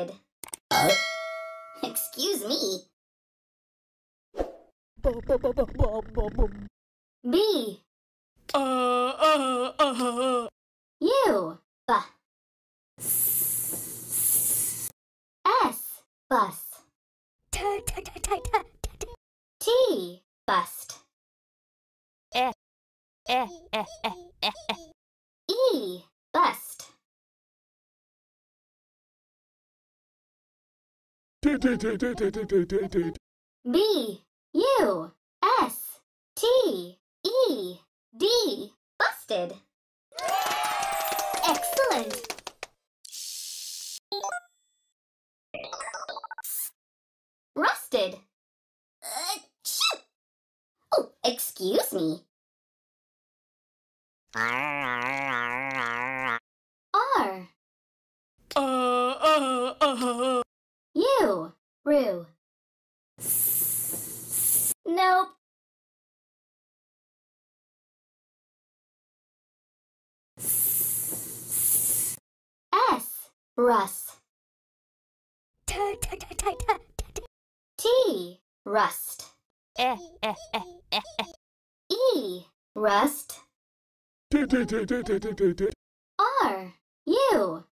Rusted. Excuse me. B. Uh, uh, uh, U. B. S. Bus. T. Bust. eh, eh, eh, eh. E. Bust. B. U. S. T. E. D. Busted. Excellent. Rusted. Uh, shoo. Oh, excuse me. R. Uh, uh, uh, U. Roo. Nope. S. Russ. T. Rust. eh, eh, eh, eh. E. Rust. R. U.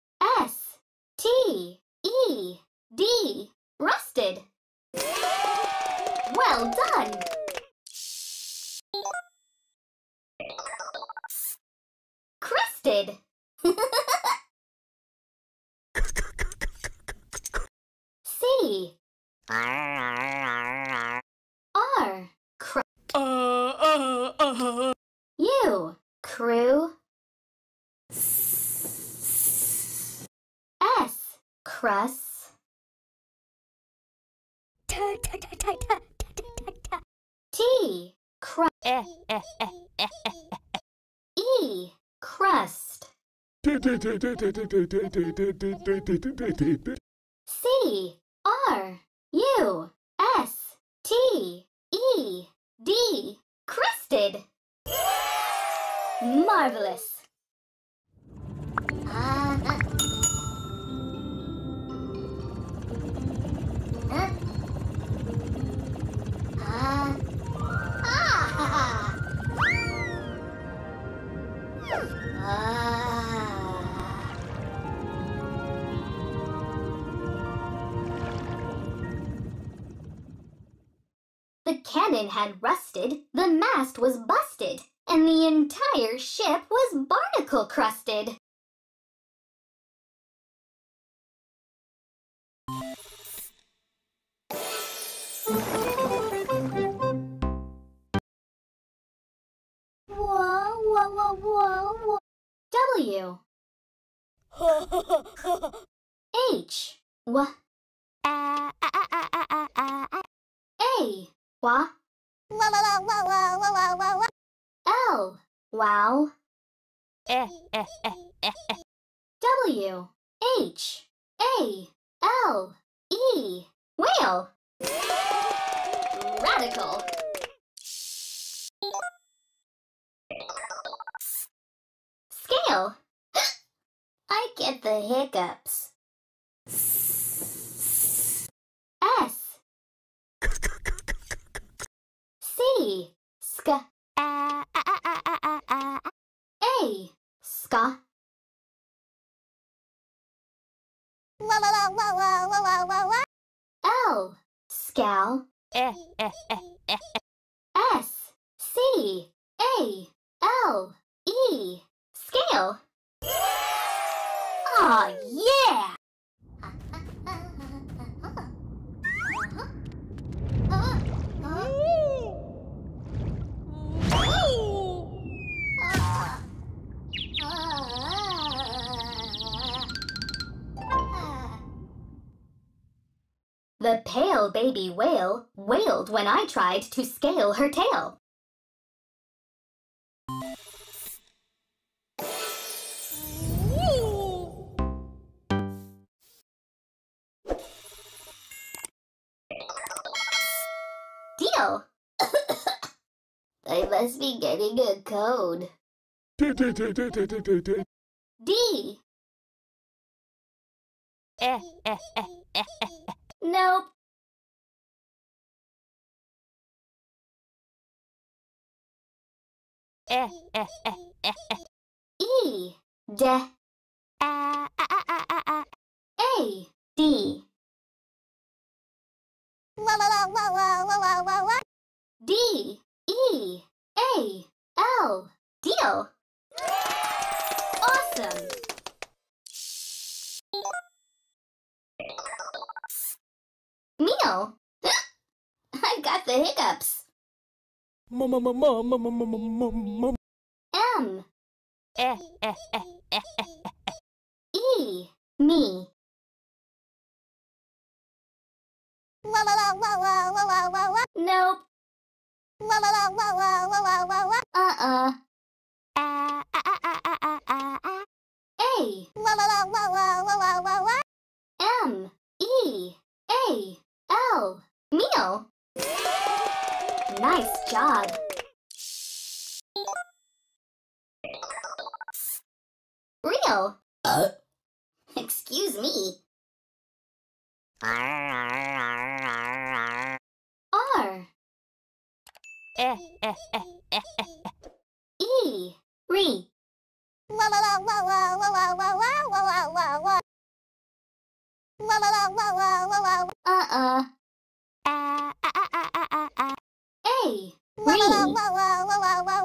S. T. E. D. Rusted. Well done. Crusted. C. R. Cr- Uh, uh, uh, U. Crew. S. Crus. T. Cru- eh, eh, eh, eh. E. Crust. C. R. U. S. T. E. D. Crusted. Marvelous. Had rusted, the mast was busted, and the entire ship was barnacle crusted. Whoa, whoa, whoa, whoa, whoa. W. H. W. Ah, L. Wow. Eh, eh, eh, eh, eh. W. H. A. L. E. Whale. Radical. Scale. I get the hiccups. C. Sk. Ah, ah, ah, ah, ah, ah, ah. A. Ska. L. Scowl. Eh, eh, eh, eh. S. C. A. L. E. Scale. Aw, yeah! The pale baby whale wailed when I tried to scale her tail. Deal! I must be getting a code. D. eh, eh, eh, eh, eh. Nope. eh, eh, eh, eh, eh. E. D. Ah, ah, ah, ah, ah. A. D. D. E. A. L. Deal. Awesome. Meal. I've got the hiccups. M. Eh, eh, eh, eh, eh. E. Me. Nope. Uh-uh. Ah, ah, ah, ah, ah, ah, ah, ah. A. M. E. A. L. Meal. Nice job. Real. Excuse me. R. Re. Uh-uh. Ah, ah, ah, ah, ah, ah, ah. A. Re. R.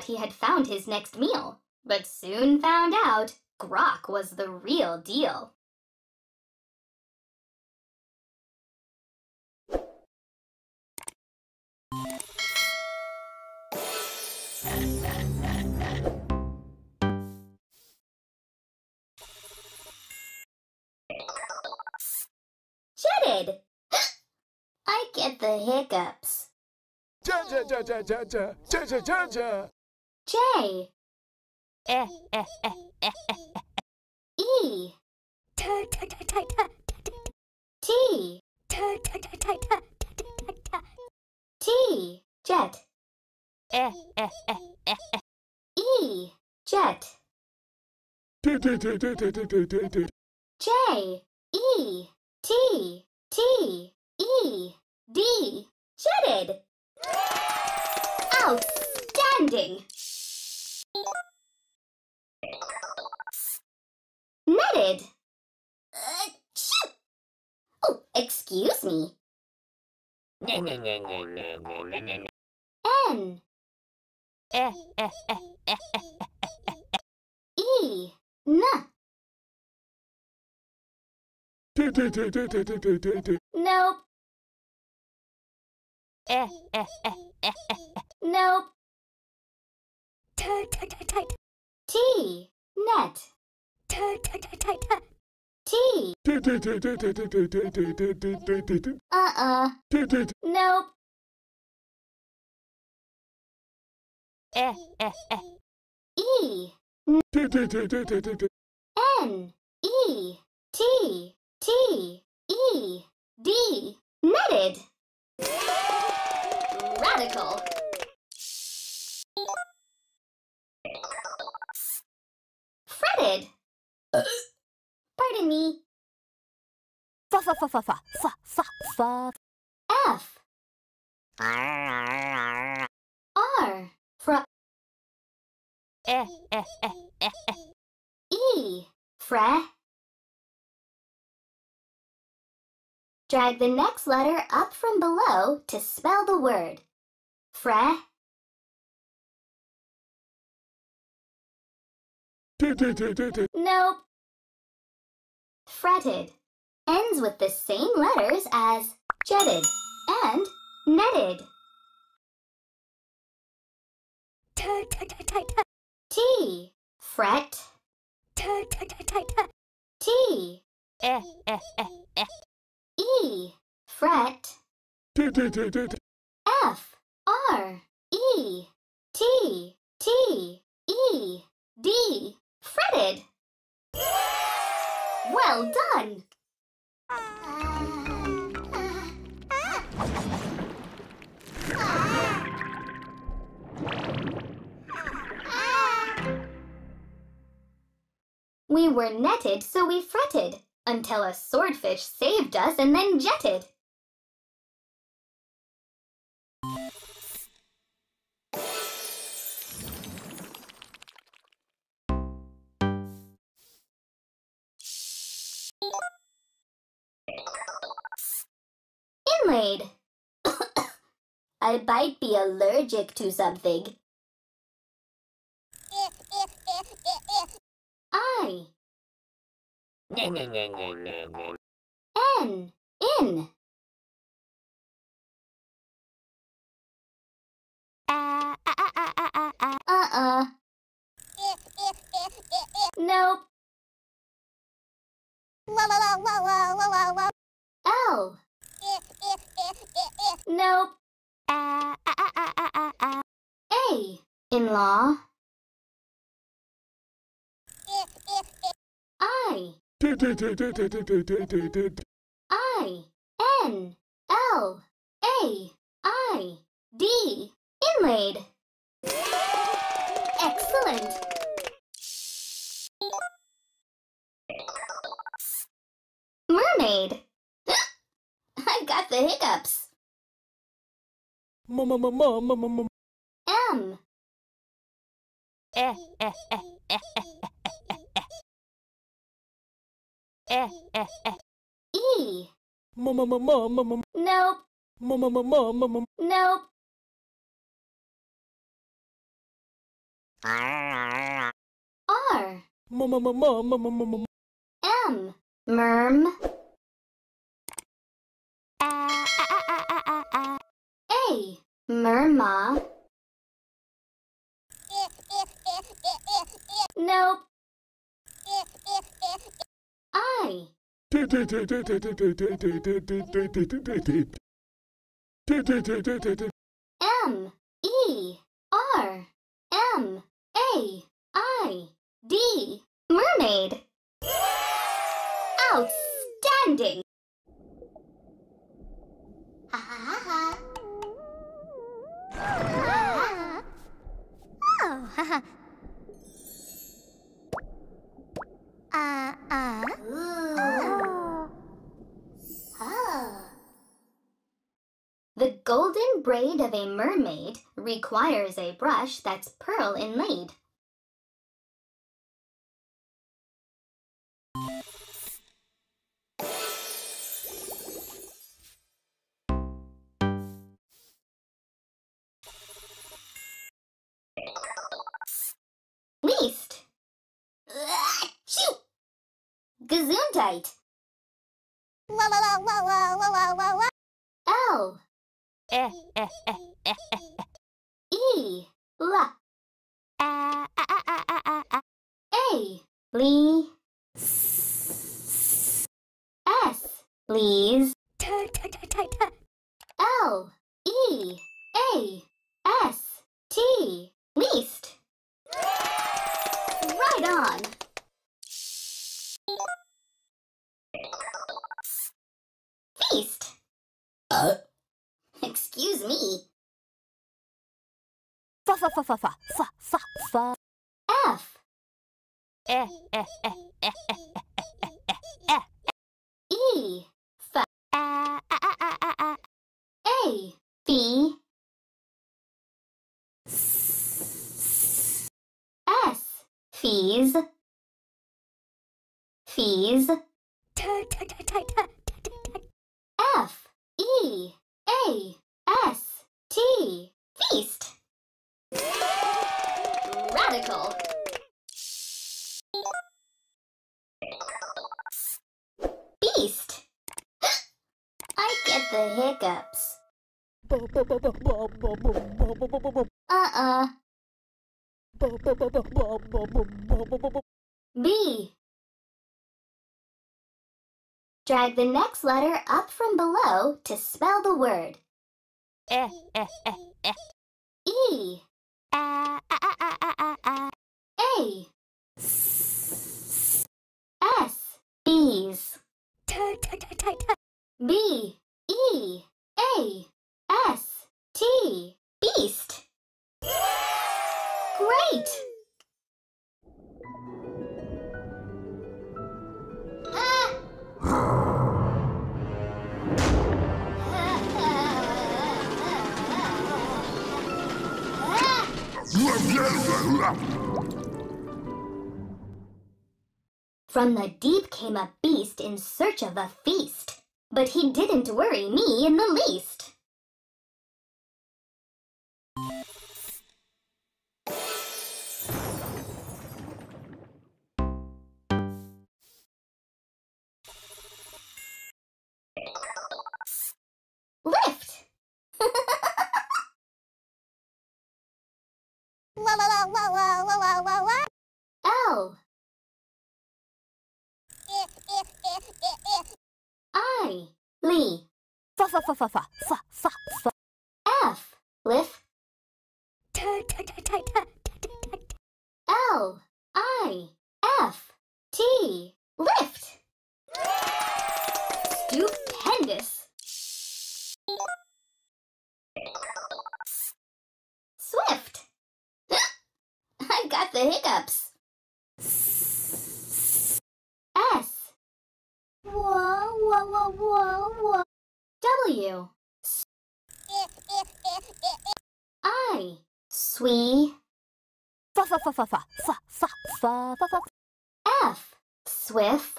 thought he had found his next meal, but soon found out Grok was the real deal. Jetted! I get the hiccups. J. Eh, eh, eh, eh, eh. E. T. T. Jet. Eh, eh, eh, eh, eh. E. Jet. J. E. T. T. E. D. Jetted. Outstanding. Netted. Uh, shoo. Oh, excuse me. N. E. N. Nope. Eh, eh, eh, eh, eh. Nope. T. Net. T. Uh-uh. Nope. Eh, eh, eh. E. N. E. T. T. E. D. Netted. Radical. Fretted. Pardon me. Fa, fa, fa, fa, fa, fa, fa, fa. F. R. Fr. Eh, eh, eh, eh, eh. E. Fre. Drag the next letter up from below to spell the word. Fre. Nope. Fretted. Ends with the same letters as jetted and netted. T. Fret. T. Eh, eh, eh, eh. E. fret. F R E T T so we fretted, until a swordfish saved us and then jetted. Inlaid. I might be allergic to something. I. Oh, N. In. Uh, uh, uh, uh, uh, uh, uh. Uh-uh. Nope. La la la la la la la la. L. Nope. Uh, uh, uh, uh, uh, uh. uh. A. In-law. Uh, I. I. N. L. A. I. D. Inlaid. Excellent. Mermaid. I got the hiccups. M. Eh, eh, eh, eh, eh, eh, eh, eh. E. Mama, mama, mama. Nope. Mama, mama, mama. Nope. R. Mama, mama, mama, mama. M. Merm. A. A. Merma. Nope. I. M. E. requires a brush that's pearl inlaid. Least. Achoo! Gesundheit. La la la la la la la la la. L. Eh, eh, eh, eh, eh. E. La. A. A. S. S. Lees. Least. Right on. Feast. Uh. Excuse me. Fa, fa, fa, fa, fa, fa, fa, fa. F. Eh, eh, eh, eh, eh, eh, eh. E. F. Ah, ah, ah, ah, ah, ah. A. Fee. S. Fees. Fees. Ta, ta, ta, ta, ta, ta. F. E. A. S. T. Feast. Radical. Beast. I get the hiccups. Uh-uh. B. Drag the next letter up from below to spell the word. eh, eh, eh, eh, E. A. S. Bees. B. E. A. From the deep came a beast in search of a feast, but he didn't worry me in the least. 发发发发发发。F, f, f, f, f, f, f, f, f. Swift.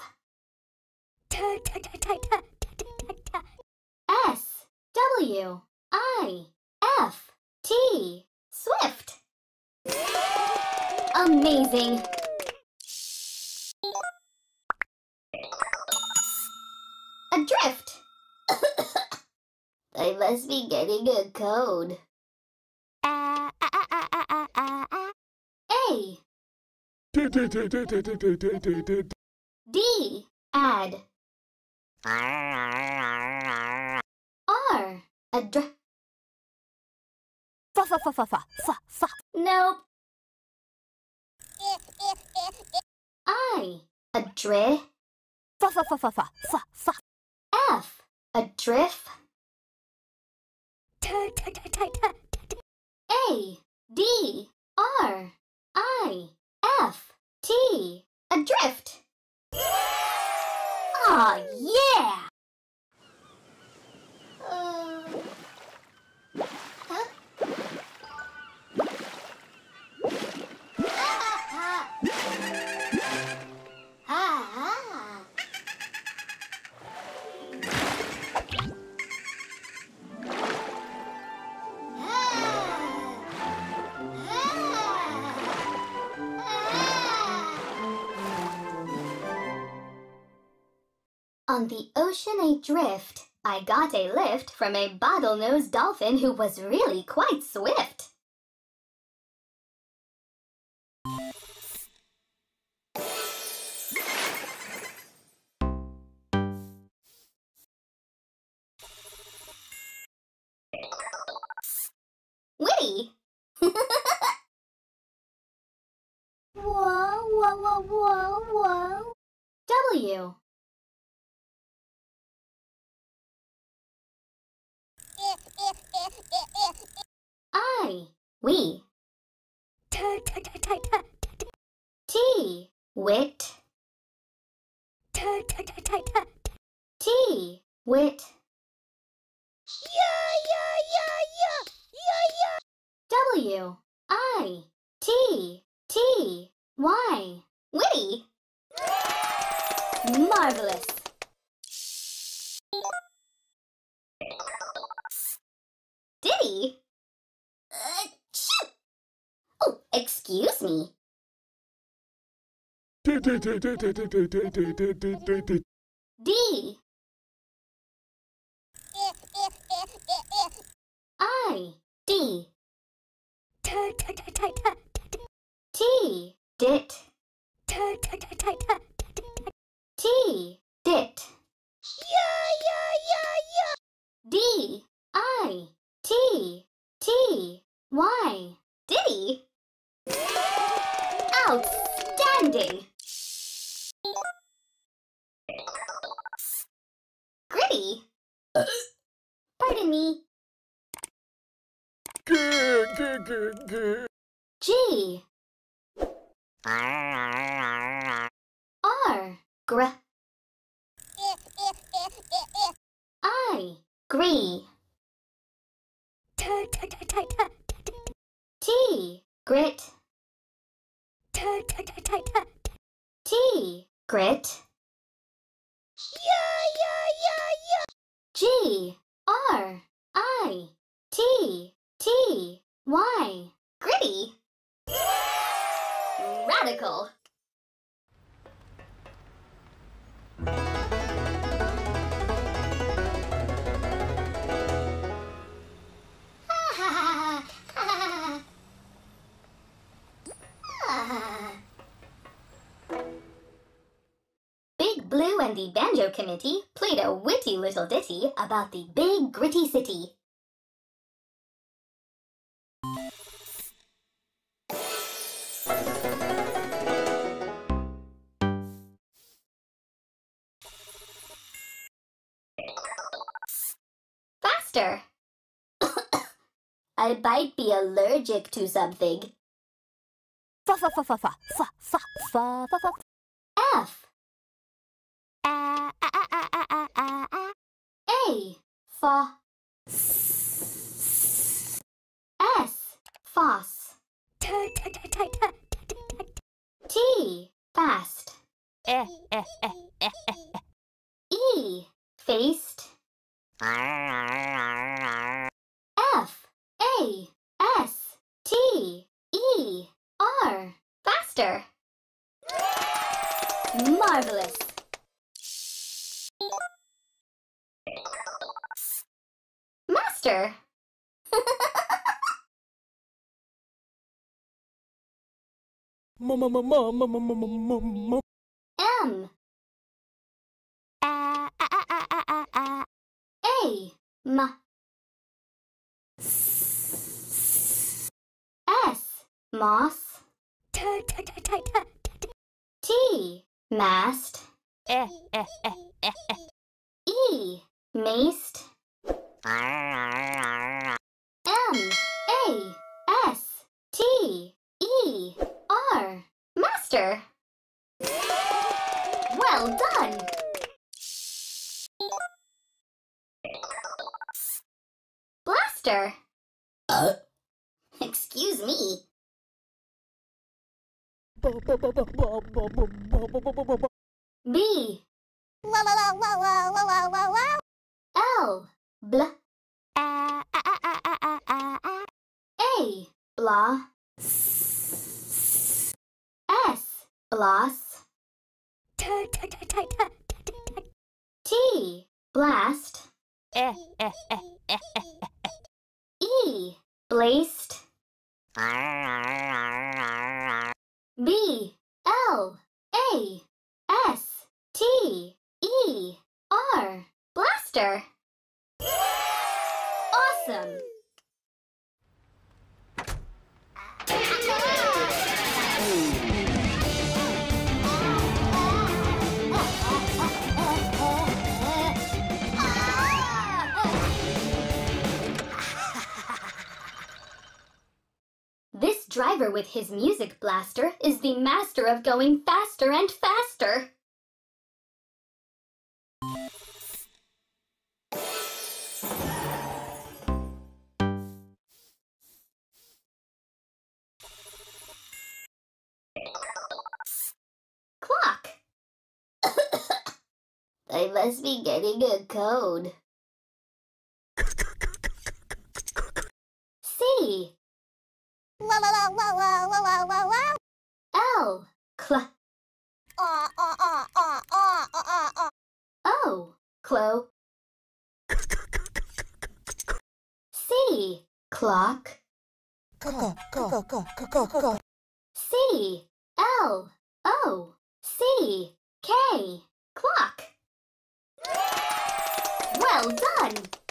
T, t, t, t, t, t, t, t. S. W. I. F. T. Swift. Amazing. Adrift. I must be getting a code. Ah, ah, ah, D. Add. R. Adre. Fa fa fa fa fa fa fa. Nope. I. Adrift. Fa fa fa fa fa fa. F. Adrift. Adrift, I got a lift from a bottlenose dolphin who was really quite swift. Witty! Whoa, whoa, whoa, whoa, whoa. W. Eh, eh, eh, eh, eh. I. We. T, t, t, t, t, t. T. Wit. T, t, t, t, t. T. Wit. Yeah, yeah, yeah, yeah, yeah, yeah. W. I. T. T. Y. Witty! Marvelous! me. D. I. D. T. Dit. T. Dit. Yeah yeah yeah yeah. D. I. T. T. Y. Diddy. Outstanding! Gritty! Pardon me. G. R. Gr. I. Gree. T. Grit. t, t, t, t, t. T. Grit. Yeah, yeah, yeah, yeah. G. R. I. T. T. Y. Gritty. Radical. Blue and the Banjo Committee played a witty little ditty about the big gritty city. Faster! I might be allergic to something. F. A a. A. Fa. S. Foss. T, t, t, t, t, t, t. T. Fast. E e e e e. E. Faced. R. M. A A M. S Moss. T Mast. E Maced M A S T faster! Well done! Blaster! Uh? Excuse me. B. L. Bl. A. Blah. Blast. T. Blast. E. Blast. B. L. A. S. T. E. R. Blaster. Awesome! Driver with his music blaster is the master of going faster and faster. Clock. I must be getting a code. C. La, la, la, la, la, la, la, la, la. L. Cl. Ah, ah, ah, ah, ah, ah, ah. O. Clo. C. Clock. C. L. O. C. K. Clock. Well done.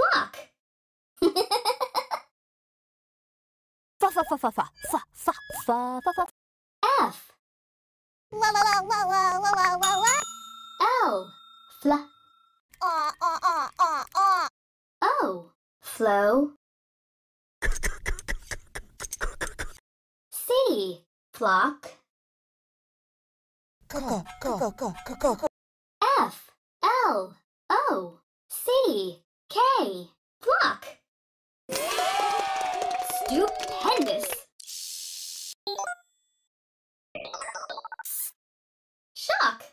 Clock. Fa fa fa fa fa fa fa fa fa fa. F. La, la, la, la, la, la, la, la, la. Fl. Ah, ah, ah, ah, ah. O. Flow. C. Flock. Go, go, go, go, go, go, go. F. L. O. C. K. Block. Stupendous. Shock.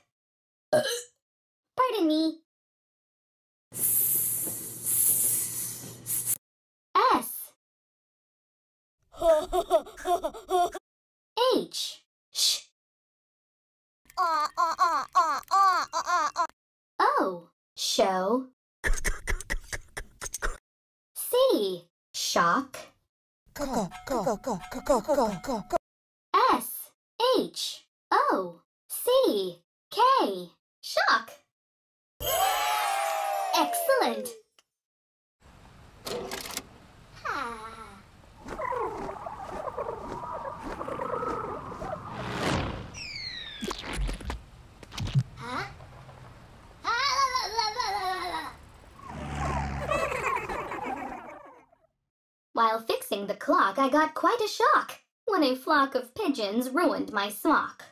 Pardon me. S. H. Sh. Uh, uh, uh, o. Show city. Shock. S H O C K. Shock. Excellent. I got quite a shock when a flock of pigeons ruined my smock.